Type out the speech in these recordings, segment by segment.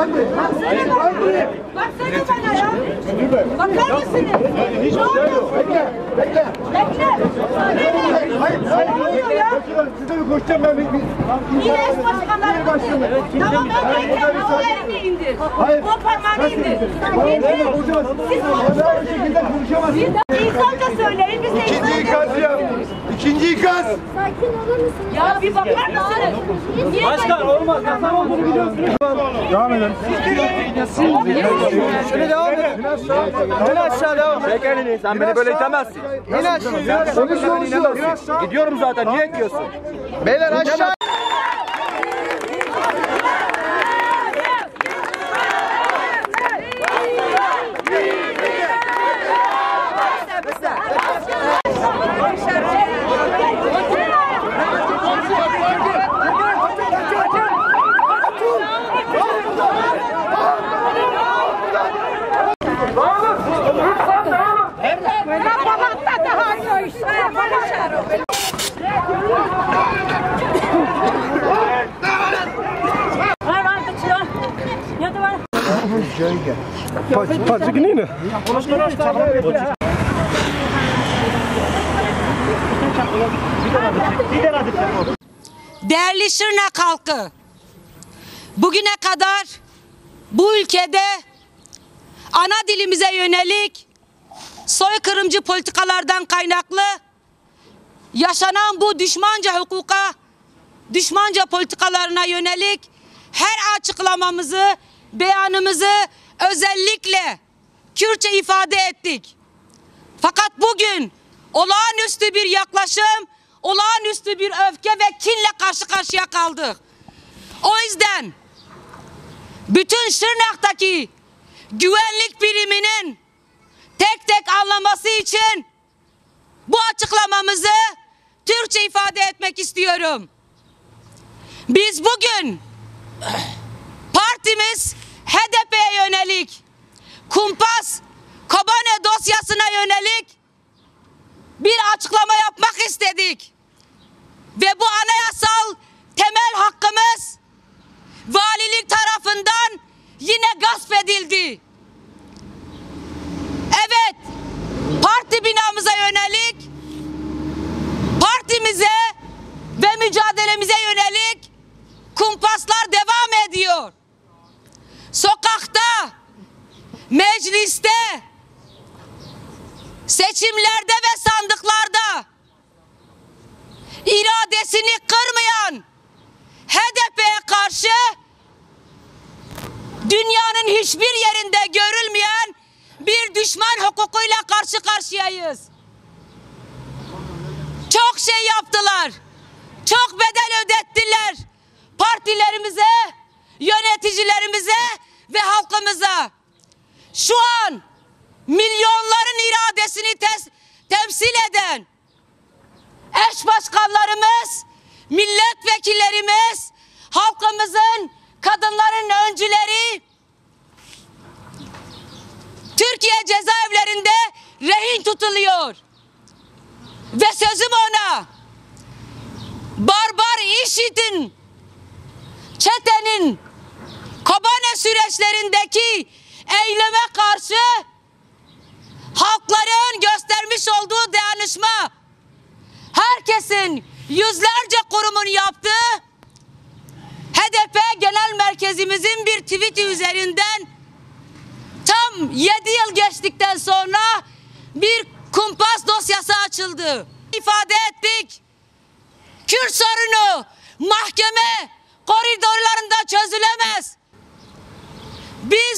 Baksana bana ya. Bakar mısınız? Hiç ne oluyor? Bekle, bekle. Bekle. Hayır, Ne oluyor ya? Size bir koşacağım ben. Yine eş başkanları Tamam ben bekle. O elini indir. Hayır. O parmağını indir. Hayır, İndir. Siz Bana bu şekilde konuşamaz. Bir de insanca söyleyin. Biz de insanca. İkinci ikaz. Sakin olur musunuz? Ya bir bakar mısınız? Başkan olmaz. Yasal olduğunu biliyorsunuz. Devam edelim. Şöyle devam et. İn aşağı devam. Çek elini sen beni böyle itemezsin. İn aşağı. Gidiyorum zaten niye itiyorsun? Beyler aşağı. Değerli Şırnak halkı, bugüne kadar bu ülkede ana dilimize yönelik soykırımcı politikalardan kaynaklı yaşanan bu düşmanca hukuka, düşmanca politikalarına yönelik her açıklamamızı, beyanımızı özellikle Kürtçe ifade ettik. Fakat bugün olağanüstü bir yaklaşım, olağanüstü bir öfke ve kinle karşı karşıya kaldık. O yüzden bütün Şırnak'taki güvenlik biriminin tek tek anlaması için bu açıklamamızı Türkçe ifade etmek istiyorum. Biz bugün partimiz HDP'ye yönelik kumpas Kobane dosyasına yönelik bir açıklama yapmak istedik. Ve bu anayasal temel hakkımız valilik tarafından yine gasp edildi. Evet, parti binamıza yönelik, partimize ve mücadelemize yönelik kumpaslar devam. Sokakta, mecliste, seçimlerde ve sandıklarda iradesini kırmayan HDP'ye karşı dünyanın hiçbir yerinde görülmeyen bir düşman hukukuyla karşı karşıyayız. Çok şey yaptılar. Çok bedel ödettiler. Partilerimize, yöneticilerimize halkımıza. Şu an milyonların iradesini tes- temsil eden eş başkanlarımız, milletvekillerimiz, halkımızın, kadınların öncüleri Türkiye cezaevlerinde rehin tutuluyor. Ve sözüm ona barbar IŞİD'in çetenin Kobane süreçlerindeki eyleme karşı halkların göstermiş olduğu dayanışma herkesin yüzlerce kurumun yaptığı HDP Genel Merkezimizin bir tweet üzerinden tam 7 yıl geçtikten sonra bir kumpas dosyası açıldı. İfade ettik. Kürt sorunu mahkeme koridorlarında çözülemez.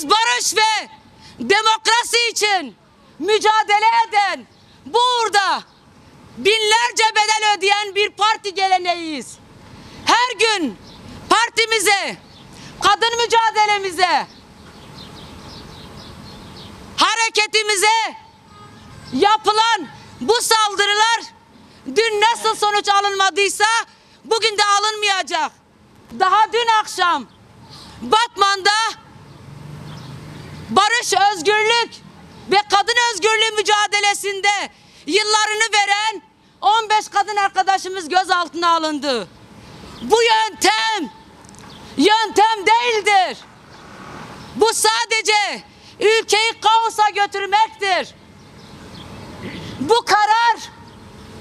Biz barış ve demokrasi için mücadele eden, burada binlerce bedel ödeyen bir parti geleneğiyiz. Her gün partimize, kadın mücadelemize, hareketimize yapılan bu saldırılar dün nasıl sonuç alınmadıysa bugün de alınmayacak. Daha dün akşam Batman'da barış, özgürlük ve kadın özgürlüğü mücadelesinde yıllarını veren 15 kadın arkadaşımız gözaltına alındı. Bu yöntem yöntem değildir. Bu sadece ülkeyi kaosa götürmektir. Bu karar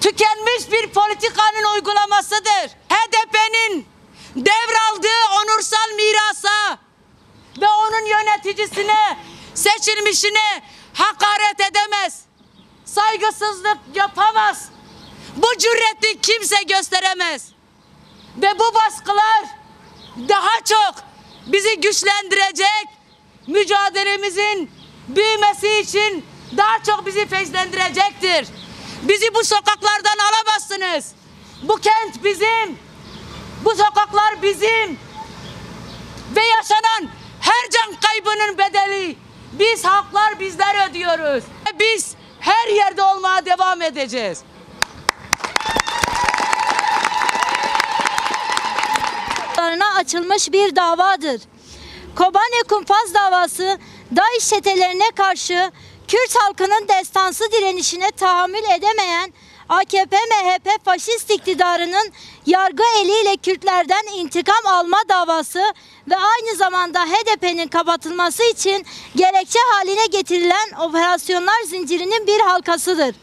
tükenmiş bir politikanın uygulamasıdır. HDP'nin devraldığı onursal mirasa ve onun yöneticisine, seçilmişine hakaret edemez. Saygısızlık yapamaz. Bu cüreti kimse gösteremez. Ve bu baskılar daha çok bizi güçlendirecek, mücadelemizin büyümesi için daha çok bizi feyzlendirecektir. Bizi bu sokaklardan alamazsınız. Bu kent bizim. Bu sokaklar bizim. Ve yaşanan her can kaybının bedeli biz halklar bizler ödüyoruz. Biz her yerde olmaya devam edeceğiz. açılmış bir davadır. Kobane Kumpas davası DAEŞ çetelerine karşı Kürt halkının destansı direnişine tahammül edemeyen AKP MHP faşist iktidarının yargı eliyle Kürtlerden intikam alma davası ve aynı zamanda HDP'nin kapatılması için gerekçe haline getirilen operasyonlar zincirinin bir halkasıdır.